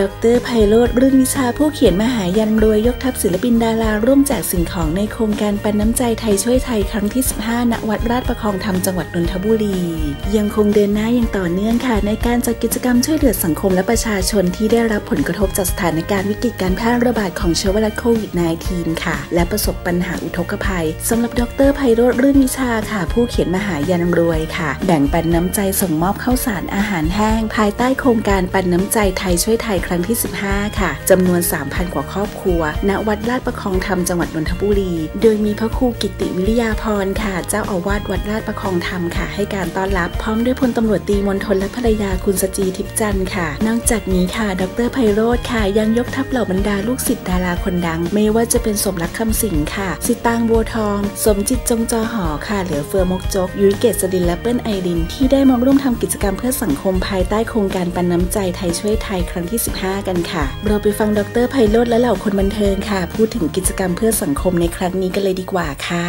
ดรไพโรธรื่นวิชาผู้เขียนมหายันรวยยกทัพศิลปินดาราร่วมแจกสิ่งของในโครงการปันน้ำใจไทยช่วยไทยครั้งที่ 15 ณ วัดราชประคองธรรมจังหวัดนนทบุรี ยังคงเดินหน้าอย่างต่อเนื่องค่ะ ในการจัดกิจกรรมช่วยเหลือสังคมและประชาชนที่ได้รับผลกระทบจากสถานการณ์วิกฤตการแพร่ระบาดของเชื้อไวรัสโควิด -19 ค่ะ และประสบปัญหาอุทกภัยสำหรับดรไพโรธรื่นวิชาค่ะ ผู้เขียนมหายันรวยค่ะ แบ่งปันน้ำใจส่งมอบข้าวสารอาหารแห้ง ภายใต้โครงการปันน้ำใจไทยช่วยไทยครั้งที่ 15 ค่ะจำนวน 3,000 กว่าครอบครัว ณ วัดลาดประคองธรรมจังหวัดนนทบุรี โดยมีพระครูกิติวิริยาพรค่ะ เจ้าอาวาสวัดลาดประคองธรรมค่ะ ให้การต้อนรับพร้อมด้วยพลตำรวจตีมณฑลและภรรยาคุณสจีทิพจันทร์ค่ะ นอกจากนี้ค่ะ ดรไพโรธค่ะ ยังยกทัพเหล่าบรรดาลูกศิษย์ดาราคนดัง ไม่ว่าจะเป็นสมรักคำสิงค่ะ สิตางบัวทอง สมจิตจงจอหอค่ะ เหลือเฟือมกจก ยุ้ยเกษดินและเปิ้ลไอริน ที่ได้มาร่วมทำกิจกรรมเพื่อสังคมภายใต้โครงการปันน้ำใจไทยช่วยไทยครั้งที่15กันค่ะ เราไปฟังดรไพโรธและเหล่าคนบันเทิงค่ะ พูดถึงกิจกรรมเพื่อสังคมในครั้งนี้กันเลยดีกว่าค่ะ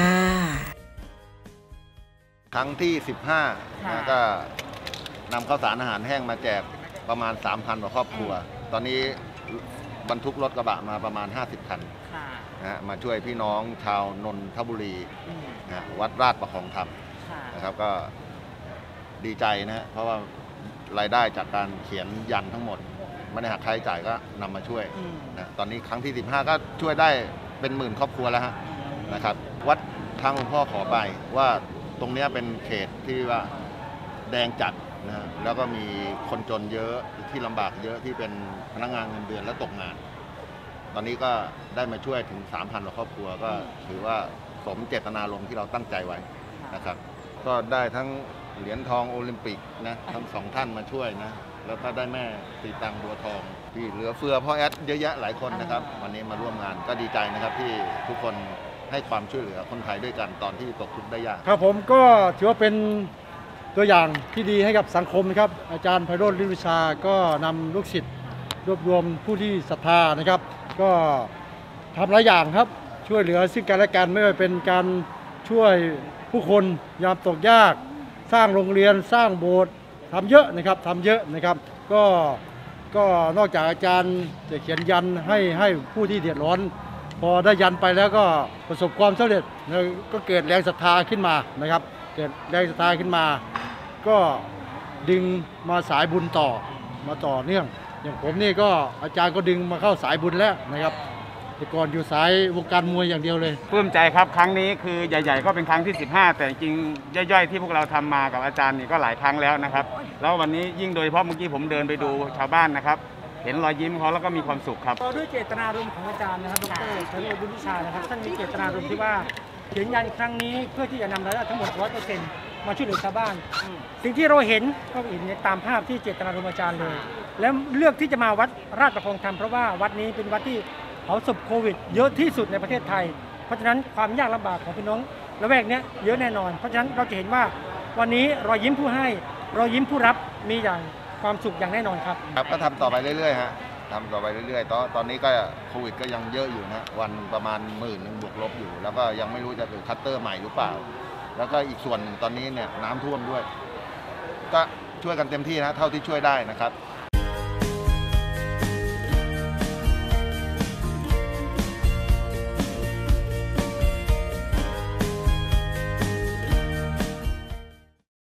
ครั้งที่ 15นะก็นำข้าวสารอาหารแห้งมาแจกประมาณ 3,000กว่าครอบครัว ตอนนี้บรรทุกรถกระบะมาประมาณ 50 คันค่ะนะฮะมาช่วยพี่น้องชาวนนทบุรีอืมนะฮะวัดราชประคองธรรมค่ะนะครับก็ดีใจนะฮะเพราะว่ารายได้จากการเขียนยันทั้งหมด ไม่ได้หักค่าใช้จ่ายก็นำมาช่วยอืม นะตอนนี้ครั้งที่ 15 ก็ช่วยได้เป็นหมื่นครอบครัวแล้วฮะนะครับ วัดทางหลวงพ่อขอไปว่าตรงเนี้ยเป็นเขตที่ว่าแดงจัดนะฮะแล้วก็มีคนจนเยอะที่ลำบากเยอะที่เป็นพนักงานเงินเดือนและตกงาน ตอนนี้ก็ได้มาช่วยถึง 3,000กว่าครอบครัวก็ถือว่าสมเจตนารมณ์ที่เราตั้งใจไว้ นะครับก็ได้ทั้งเหรียญทองโอลิมปิกนะทั้งสองท่านมาช่วยนะ แล้วก็ได้แม่สีตังบัวทองที่เหลือเฟือพ่อแอดเยอะแยะหลายคนนะครับ วันนี้มาร่วมงานก็ดีใจนะครับที่ทุกคนให้ความช่วยเหลือคนไทยด้วยกันตอนที่ตกทุกข์ได้ยาก ครับผมก็ถือว่าเป็นตัวอย่างที่ดีให้กับสังคมนะครับ อาจารย์ไพโรธลิวิชาก็นำลูกศิษย์รวบรวมผู้ที่ศรัทธานะครับ ก็ทำหลายอย่างครับ ช่วยเหลือซึ่งกันและกันไม่ว่าเป็นการช่วยผู้คนยามตกยาก สร้างโรงเรียนสร้างโบสถ์ ทำเยอะนะครับทำเยอะนะครับ ก็ก็นอกจากอาจารย์จะเขียนยันให้ให้ผู้ที่เดือดร้อน พอได้ยันไปแล้วก็ประสบความสำเร็จแล้วก็เกิดแรงศรัทธาขึ้นมานะครับ เกิดแรงศรัทธาขึ้นมา ก็ดึงมาสายบุญต่อมาต่อเนื่อง อย่างผมนี่ก็อาจารย์ก็ดึงมาเข้าสายบุญแล้วนะครับ แต่ก่อนอยู่สายวงการมวยอย่างเดียวเลยปลื้มใจครับครั้งนี้คือใหญ่ ๆ ก็เป็นครั้งที่ 15 แต่จริงๆย่อยๆที่พวกเราทำมากับอาจารย์นี่ก็หลายครั้งแล้วนะครับ แล้ววันนี้ยิ่งโดยเฉพาะเมื่อกี้ผมเดินไปดูชาวบ้านนะครับเห็นรอยยิ้มเขาแล้วก็มีความสุขครับต่อด้วยเจตนารมณ์ของอาจารย์นะครับดรชโรบุญวิชานะครับท่านมีเจตนารมณ์ที่ว่าเขียนยันครั้งนี้เพื่อที่จะนำรายได้ทั้งหมด100%มาช่วยเหลือชาวบ้าน สิ่งที่เราเห็นก็เห็นในตามภาพที่เจตนารมณ์อาจารย์เลย แล้วเลือกที่จะมาวัดราชประคองธรรมเพราะว่าวัดนี้เป็นวัดที่ เผาศพโควิด เยอะที่สุดในประเทศไทย เพราะฉะนั้นความยากลำบากของพี่น้องละแวกนี้เยอะแน่นอน เพราะฉะนั้นเราจะเห็นว่าวันนี้รอยยิ้มผู้ให้รอยยิ้มผู้รับมีอย่างความสุขอย่างแน่นอนครับครับก็ทำต่อไปเรื่อยๆฮะทำต่อไปเรื่อยๆ ตอนตอนนี้ก็โควิดก็ยังเยอะอยู่นะวันประมาณหมื่นหนึ่งบวกลบอยู่ แล้วก็ยังไม่รู้จะเกิดคัตเตอร์ใหม่หรือเปล่า แล้วก็อีกส่วนหนึ่งตอนนี้เนี่ยน้ำท่วมด้วย ก็ช่วยกันเต็มที่นะเท่าที่ช่วยได้นะครับ